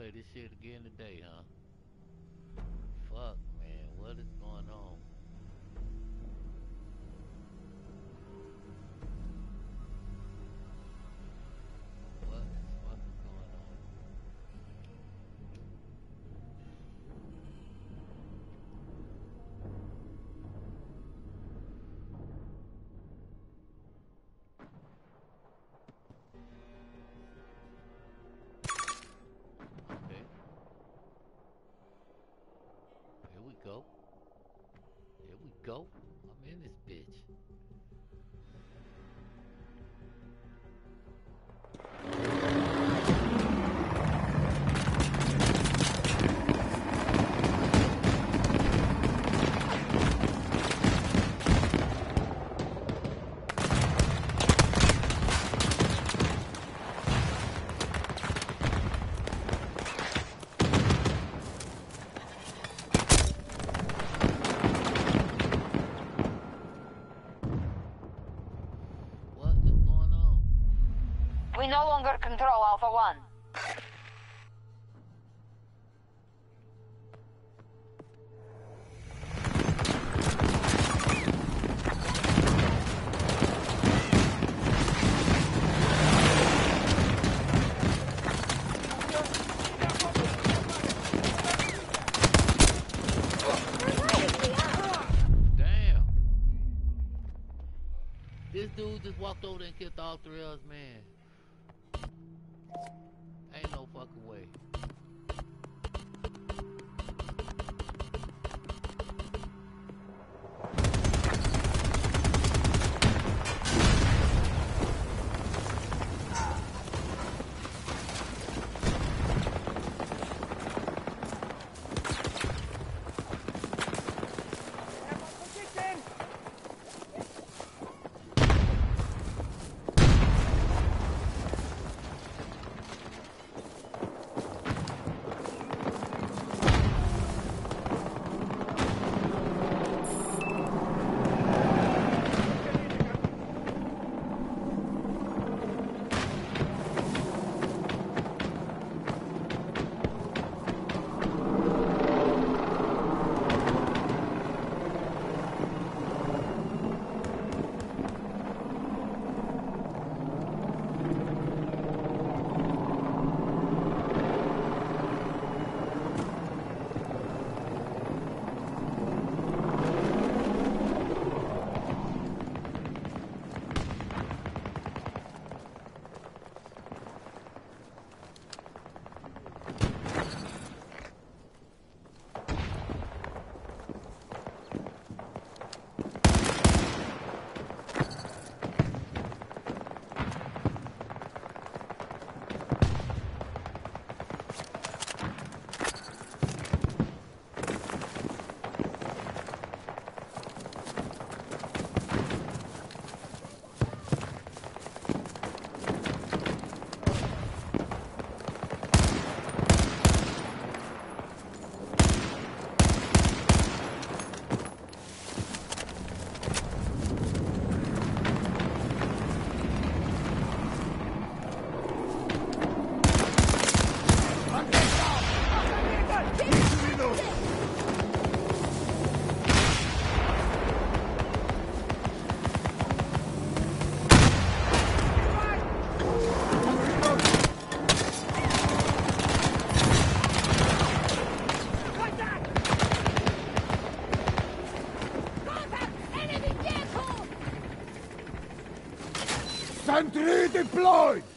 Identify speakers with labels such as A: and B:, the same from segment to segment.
A: play this shit again today, huh?
B: No longer control Alpha 1.
A: Damn. This dude just walked over there and killed all three of us, man.
C: Deployed!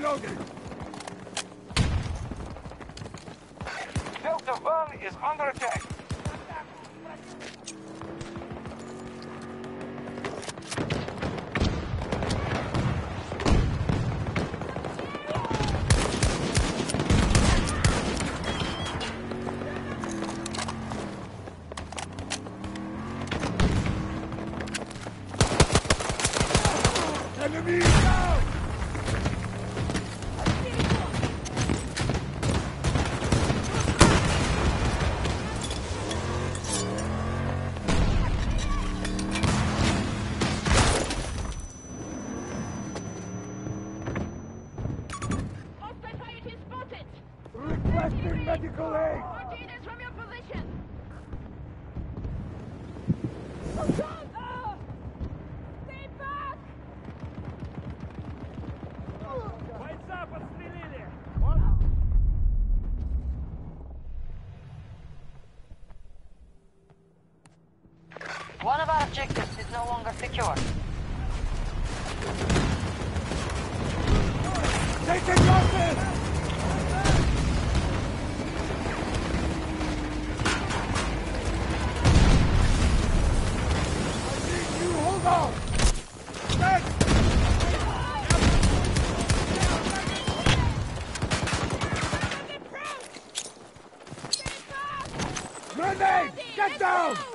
C: Reloading. Delta One is under attack.
B: Objective is no longer secure.
D: Taking losses! Grenade! Get down!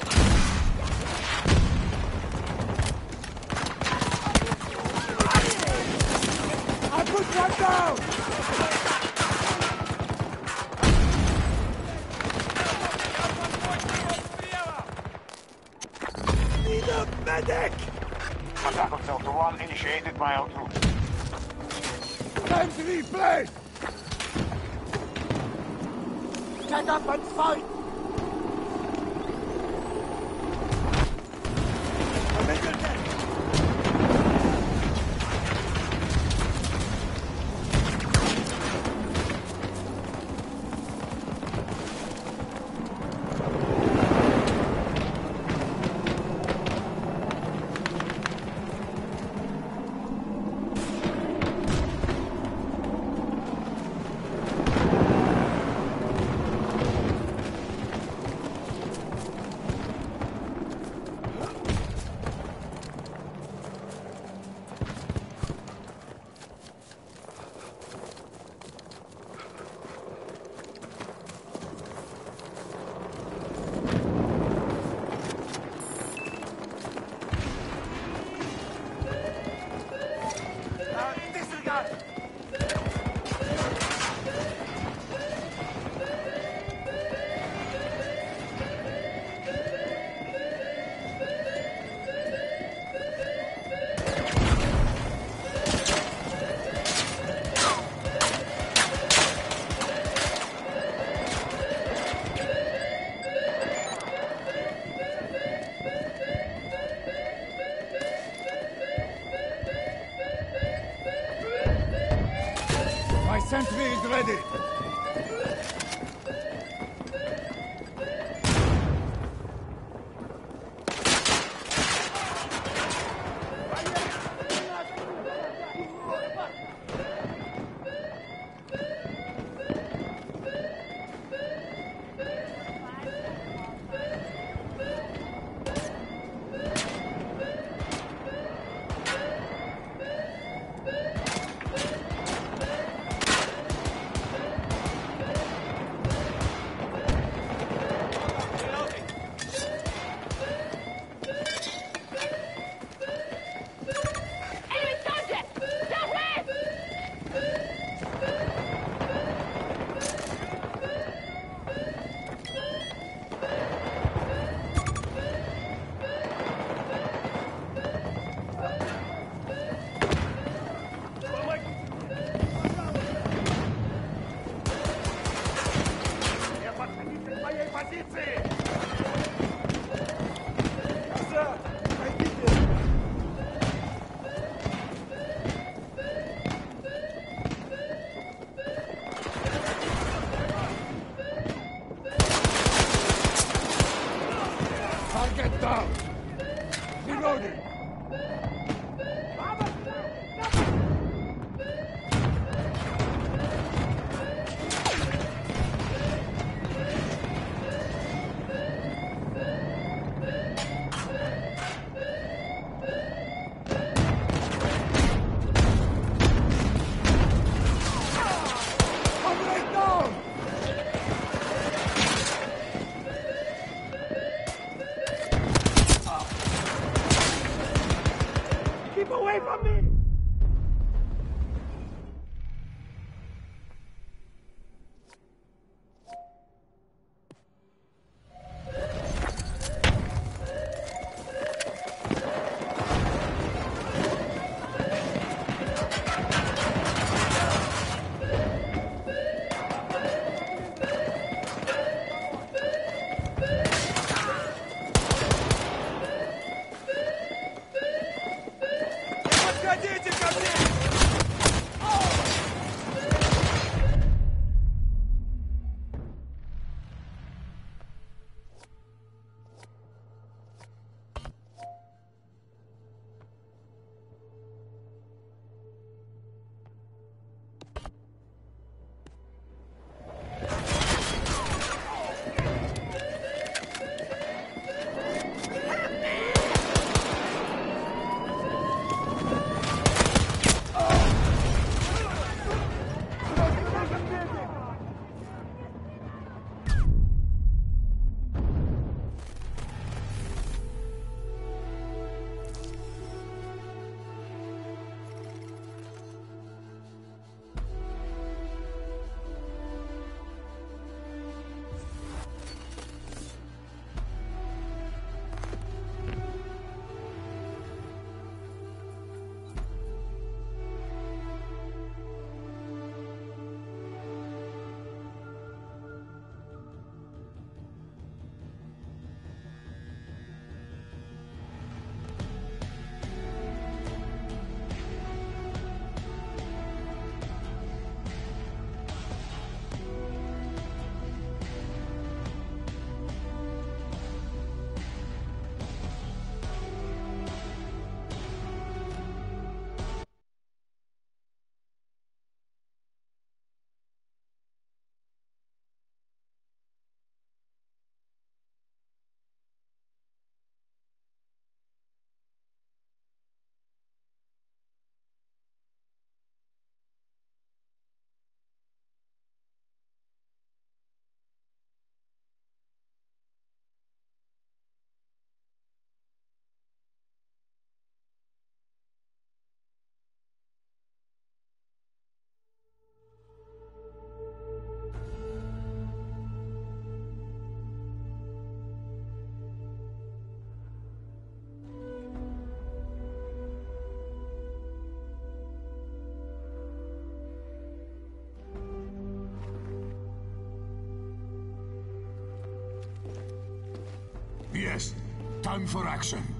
D: Time
C: for action.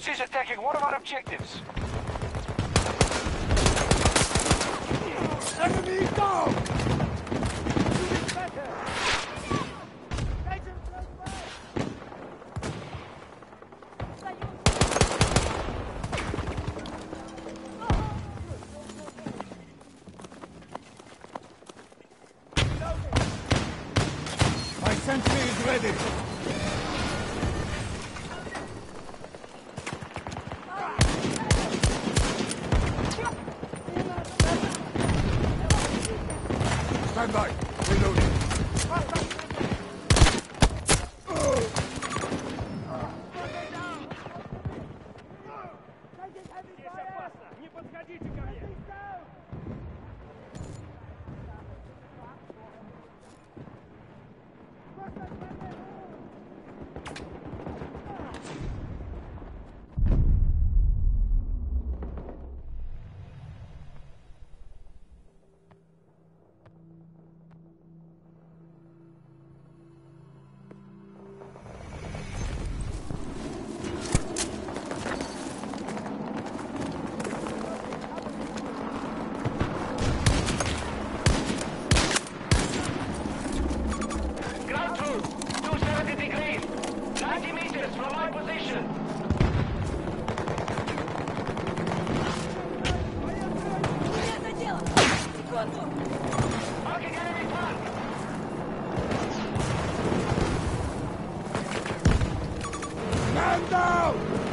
E: She's attacking one of our objectives.
C: 明白 Stand down!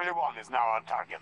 E: Area 1
C: is now on target.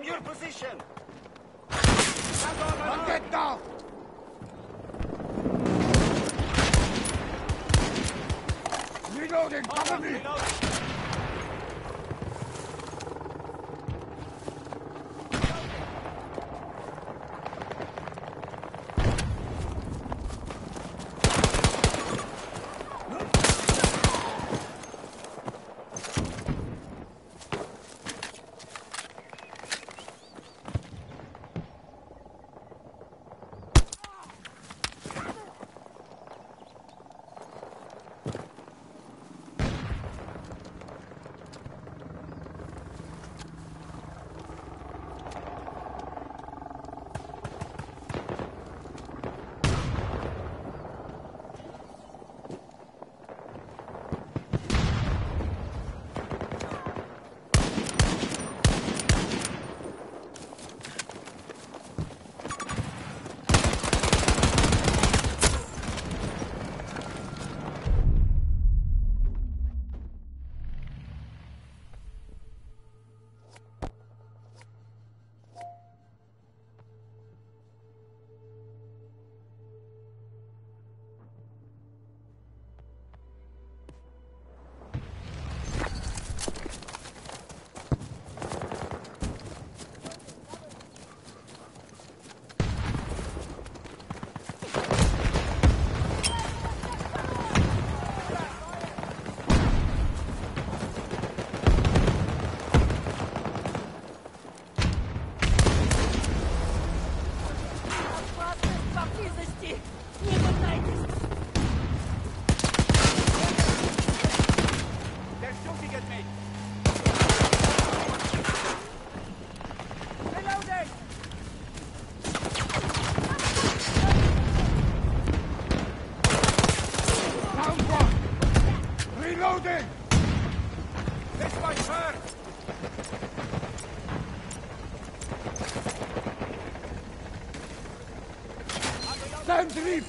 D: from your position! Don't get down! Reloading, cover me!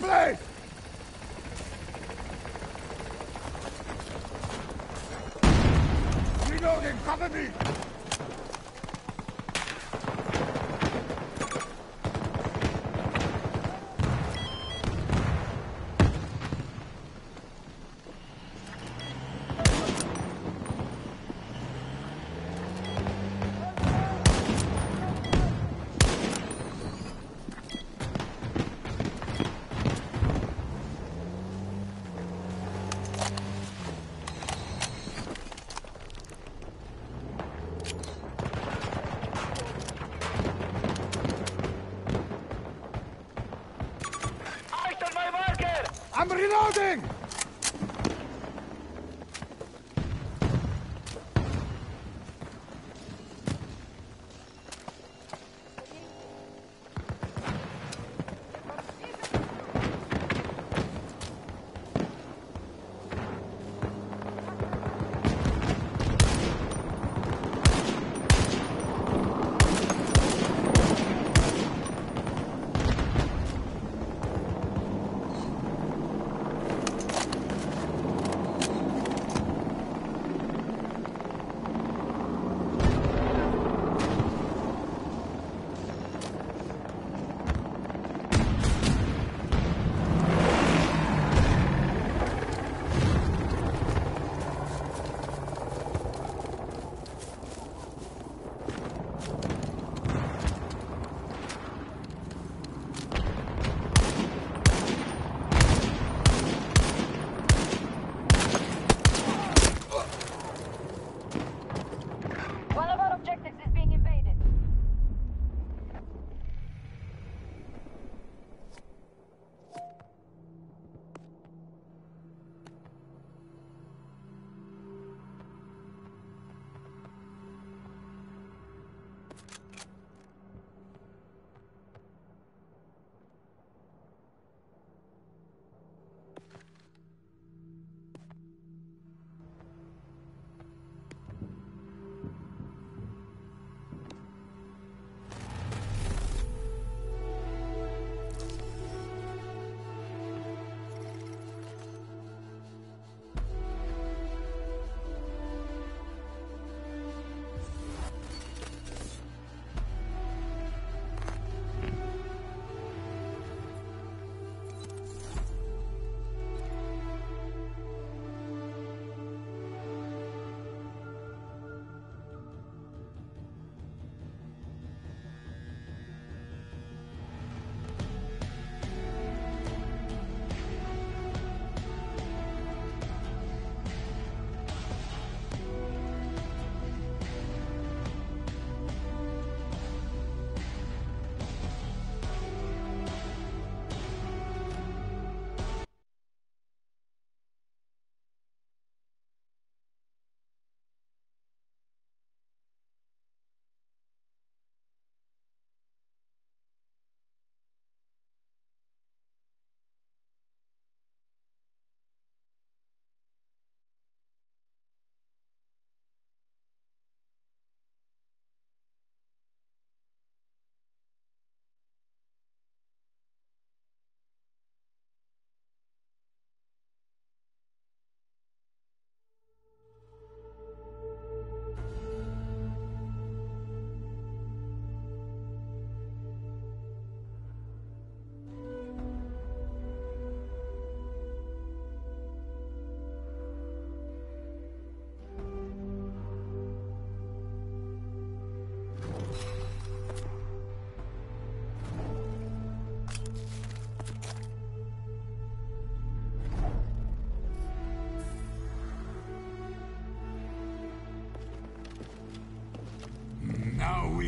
D: Enemy! Reloading, cover me!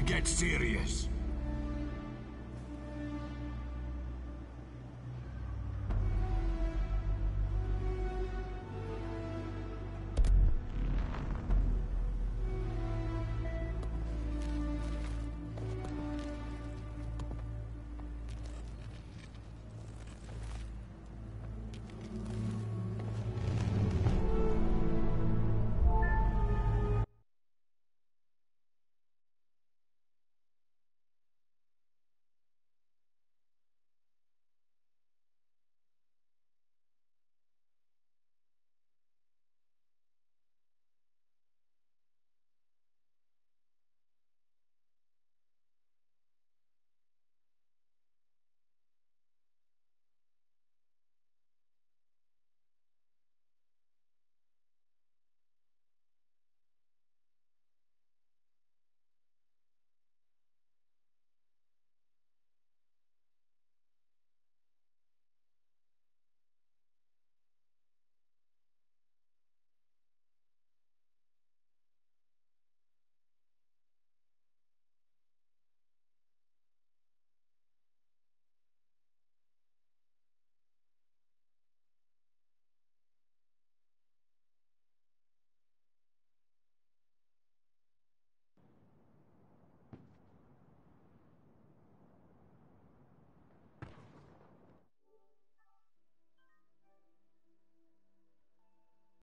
D: Get serious.